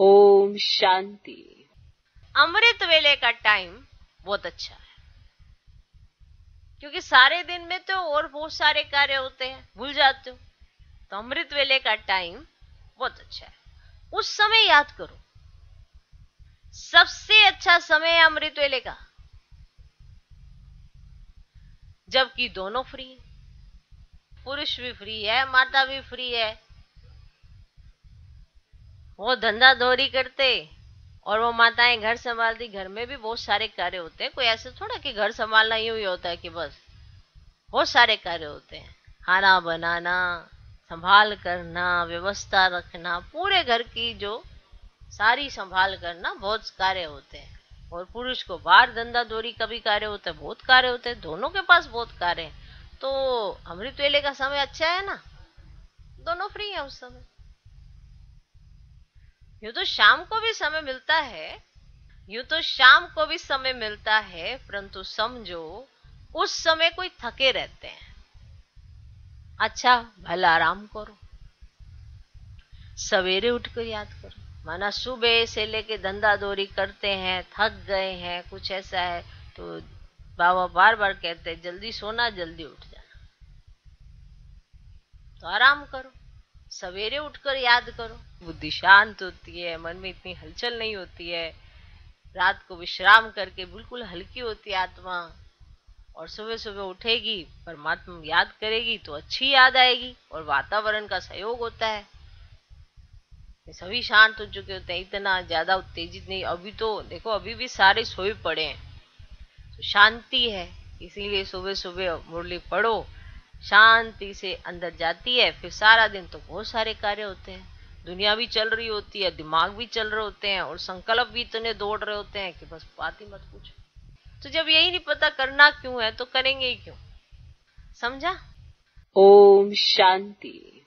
ओम शांति। अमृत वेले का टाइम बहुत अच्छा है। क्योंकि सारे दिन में तो और बहुत सारे कार्य होते हैं, भूल जाते हो। तो अमृत वेले का टाइम बहुत अच्छा है। उस समय याद करो, सबसे अच्छा समय है अमृत वेले का। जबकि दोनों फ्री है। पुरुष भी फ्री है, माता भी फ्री है। वो धंधा दौरी करते और वो माताएँ घर संभालती। घर में भी बहुत सारे कार्य होते हैं। कोई ऐसे थोड़ा कि घर संभालना यूँ ही होता है कि बस बहुत सारे कार्य होते हैं। खाना बनाना, संभाल करना, व्यवस्था रखना, पूरे घर की जो सारी संभाल करना बहुत कार्य होते हैं। और पुरुष को बाहर धंधा दौरी का भी कार्य होता है, बहुत कार्य होते हैं। दोनों के पास बहुत कार्य है। तो अमृत वेले का समय अच्छा है ना? दोनों फ्री है उस समय। यूँ तो शाम को भी समय मिलता है, यूँ तो शाम को भी समय मिलता है, परंतु समझो, उस समय कोई थके रहते हैं। अच्छा भला आराम करो। सवेरे उठकर याद करो। माना सुबह से लेके धंधा दौरी करते हैं, थक गए हैं, कुछ ऐसा है तो बाबा बार बार कहते हैं, जल्दी सोना, जल्दी उठ जाना। तो आराम करो। सवेरे उठकर याद करो। बुद्धि शांत होती है, मन में इतनी हलचल नहीं होती है। रात को विश्राम करके बिल्कुल हल्की होती है आत्मा। और सुबह सुबह उठेगी, परमात्मा याद करेगी तो अच्छी याद आएगी और वातावरण का सहयोग होता है। सभी शांत हो चुके होते हैं, इतना ज़्यादा उत्तेजित नहीं। अभी तो देखो, अभी भी सारे सोए पड़े हैं। तो शांति है, इसीलिए सुबह सुबह मुरली पढ़ो शांति से अंदर जाती है, फिर सारा दिन तो बहुत सारे कार्य होते हैं। दुनिया भी चल रही होती है, दिमाग भी चल रहे होते हैं, और संकल्प भी इतने दौड़ रहे होते हैं कि बस बात ही मत पूछो। तो जब यही नहीं पता करना क्यों है तो करेंगे ही क्यों? समझा? ओम शांति।